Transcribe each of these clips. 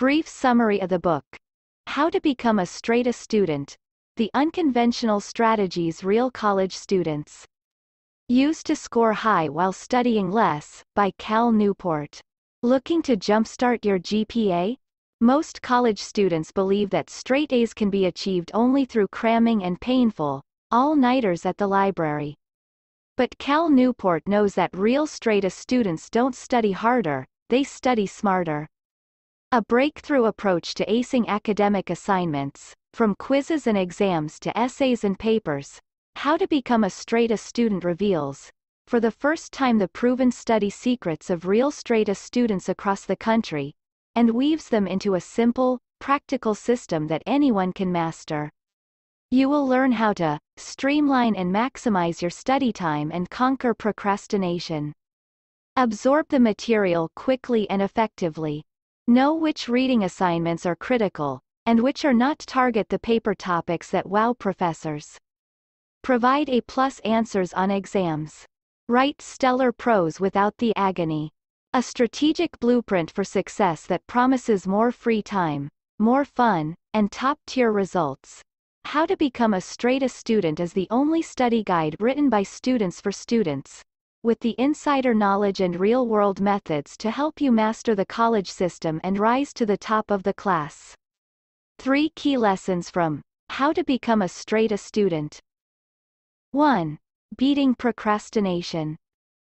Brief summary of the book. How to Become a Straight A Student. The Unconventional Strategies Real College Students Use to Score High While Studying Less, by Cal Newport. Looking to jumpstart your GPA? Most college students believe that straight A's can be achieved only through cramming and painful, all-nighters at the library. But Cal Newport knows that real straight A students don't study harder, they study smarter. A breakthrough approach to acing academic assignments, from quizzes and exams to essays and papers, how to Become a Straight A Student reveals, for the first time the proven study secrets of real straight A students across the country, and weaves them into a simple, practical system that anyone can master. You will learn how to streamline and maximize your study time and conquer procrastination. Absorb the material quickly and effectively. Know which reading assignments are critical, and which are not target the paper topics that wow professors. Provide A-plus answers on exams. Write stellar prose without the agony. A strategic blueprint for success that promises more free time, more fun, and top-tier results. How to Become a Straight A Student is the only study guide written by students for students, with the insider knowledge and real-world methods to help you master the college system and rise to the top of the class. Three key lessons from How to Become a Straight A Student 1. Beating procrastination.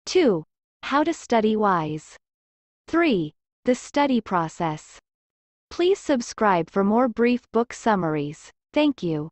2. How to study wise. 3. The study process. Please subscribe for more brief book summaries. Thank you.